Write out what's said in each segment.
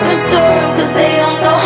cause they don't know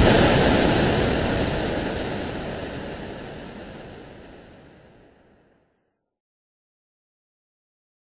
you